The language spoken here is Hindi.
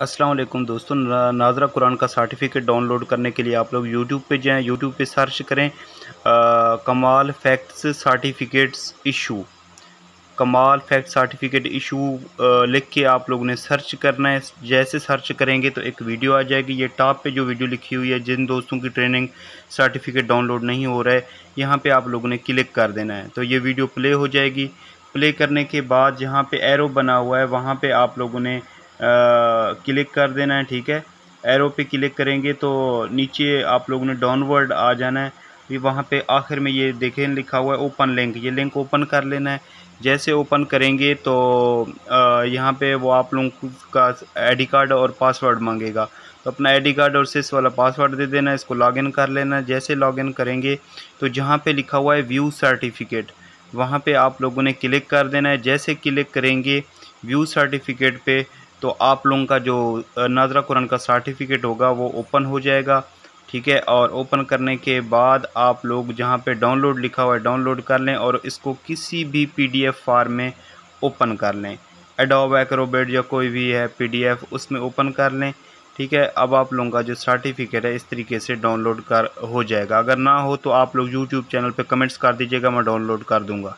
अस्सलाम वालेकुम दोस्तों नाजरा कुरान का सर्टिफिकेट डाउनलोड करने के लिए आप लोग यूट्यूब पे जाएँ यूट्यूब पे सर्च करें आ, कमाल फैक्ट्स सर्टिफिकेट्स इशू कमाल फैक्ट सर्टिफिकेट इशू लिख के आप लोगों ने सर्च करना है। जैसे सर्च करेंगे तो एक वीडियो आ जाएगी। ये टॉप पे जो वीडियो लिखी हुई है जिन दोस्तों की ट्रेनिंग सर्टिफिकेट डाउनलोड नहीं हो रहा है यहाँ पे आप लोगों ने क्लिक कर देना है। तो ये वीडियो प्ले हो जाएगी। प्ले करने के बाद जहाँ पे एरो बना हुआ है वहाँ पे आप लोगों ने क्लिक कर देना है, ठीक है? एरो पे क्लिक करेंगे तो नीचे आप लोगों ने डाउनवर्ड आ जाना है। फिर वहाँ पे आखिर में ये देखें, लिखा हुआ है ओपन लिंक ये लिंक ओपन कर लेना है। जैसे ओपन करेंगे तो यहाँ पे वो आप लोगों का आईडी कार्ड और पासवर्ड मांगेगा। तो अपना आईडी कार्ड और सिस वाला पासवर्ड दे देना इसको लॉगिन कर लेना जैसे लॉगिन करेंगे तो जहाँ पे लिखा हुआ है व्यू सर्टिफिकेट वहाँ पे आप लोगों ने क्लिक कर देना है। जैसे क्लिक करेंगे व्यू सर्टिफिकेट पे तो आप लोगों का जो नाजरा कुरान का सर्टिफिकेट होगा, वो ओपन हो जाएगा, ठीक है? और ओपन करने के बाद आप लोग जहाँ पे डाउनलोड लिखा हुआ है डाउनलोड कर लें और इसको किसी भी पीडीएफ फार्म में ओपन कर लें। एडोब एक्रोबेट या कोई भी है पीडीएफ उसमें ओपन कर लें, ठीक है? अब आप लोगों का जो सर्टिफिकेट है, इस तरीके से डाउनलोड कर, हो जाएगा। अगर ना हो तो आप लोग यूट्यूब चैनल पे कमेंट्स कर दीजिएगा, मैं डाउनलोड कर दूँगा।